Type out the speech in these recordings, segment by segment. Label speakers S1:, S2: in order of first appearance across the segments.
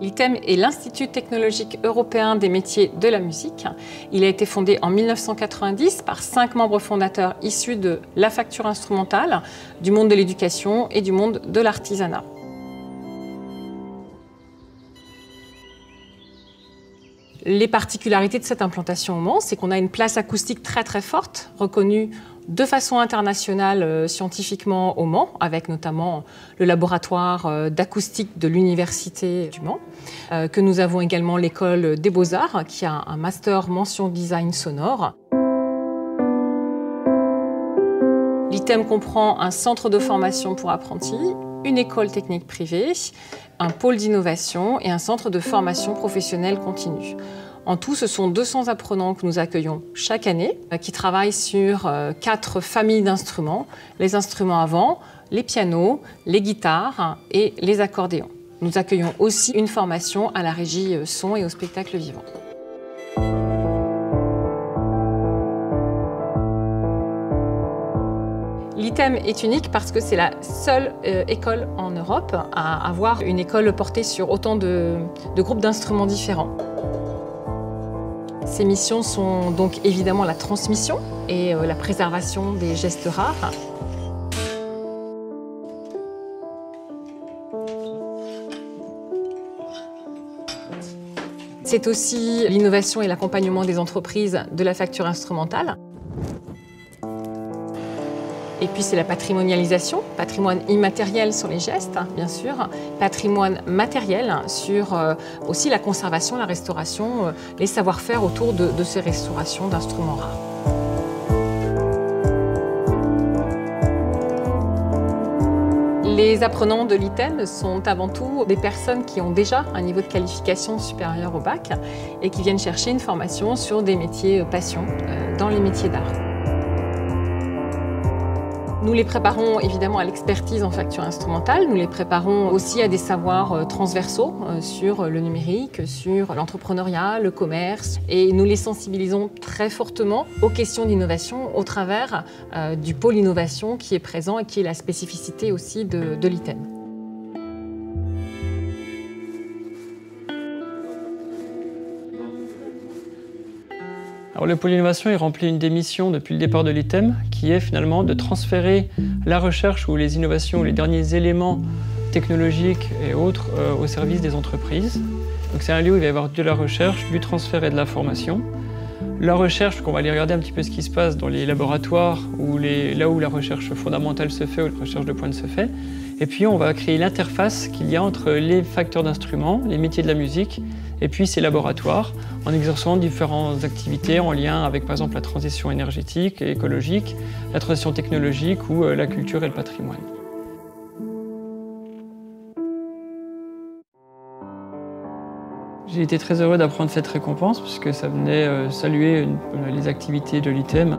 S1: L'ITEM est l'Institut technologique européen des métiers de la musique. Il a été fondé en 1990 par cinq membres fondateurs issus de la facture instrumentale, du monde de l'éducation et du monde de l'artisanat. Les particularités de cette implantation au Mans, c'est qu'on a une place acoustique très très forte, reconnue de façon internationale euh, scientifiquement au Mans, avec notamment le laboratoire euh, d'acoustique de l'Université du Mans, euh, que nous avons également l'école des beaux-arts, qui a un master mention design sonore. L'ITEM comprend un centre de formation pour apprentis, une école technique privée, un pôle d'innovation et un centre de formation professionnelle continue. En tout, ce sont 200 apprenants que nous accueillons chaque année, euh, qui travaillent sur euh, quatre familles d'instruments, les instruments avant, les pianos, les guitares et les accordéons. Nous accueillons aussi une formation à la régie euh, son et au spectacle vivant. L'ITEM est unique parce que c'est la seule école en Europe à avoir une école portée sur autant de groupes d'instruments différents. Ces missions sont donc évidemment la transmission et euh, la préservation des gestes rares. C'est aussi l'innovation et l'accompagnement des entreprises de la facture instrumentale. Puis c'est la patrimonialisation, patrimoine immatériel sur les gestes, hein, bien sûr, patrimoine matériel sur euh, aussi la conservation, la restauration, euh, les savoir-faire autour de, ces restaurations d'instruments rares. Les apprenants de l'ITEM sont avant tout des personnes qui ont déjà un niveau de qualification supérieur au bac et qui viennent chercher une formation sur des métiers passion euh, dans les métiers d'art. Nous les préparons évidemment à l'expertise en facture instrumentale, nous les préparons aussi à des savoirs euh, transversaux euh, sur le numérique, sur l'entrepreneuriat, le commerce, et nous les sensibilisons très fortement aux questions d'innovation au travers euh, du pôle innovation qui est présent et qui est la spécificité aussi de, de l'ITEM.
S2: Le pôle innovation, il remplit une des missions depuis le départ de l'ITEM, qui est finalement de transférer la recherche ou les innovations ou les derniers éléments technologiques et autres euh, au service des entreprises. Donc c'est un lieu où il va y avoir de la recherche, du transfert et de la formation. La recherche, qu'on va aller regarder un petit peu ce qui se passe dans les laboratoires, là où la recherche fondamentale se fait, ou la recherche de pointe se fait. Et puis on va créer l'interface qu'il y a entre les facteurs d'instruments, les métiers de la musique, et puis ces laboratoires, en exerçant différentes activités en lien avec par exemple la transition énergétique et écologique, la transition technologique ou euh, la culture et le patrimoine. J'ai été très heureux d'apprendre cette récompense puisque ça venait euh, saluer les activités de l'ITEM.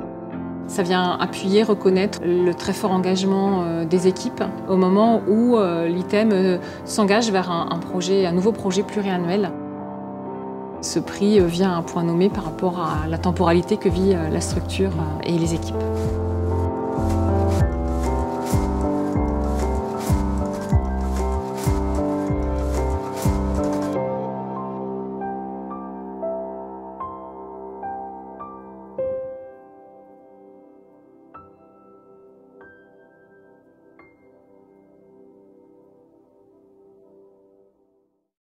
S1: Ça vient appuyer, reconnaître le très fort engagement euh, des équipes au moment où euh, l'ITEM euh, s'engage vers un, nouveau projet pluriannuel. Ce prix vient à un point nommé par rapport à la temporalité que vit la structure et les équipes.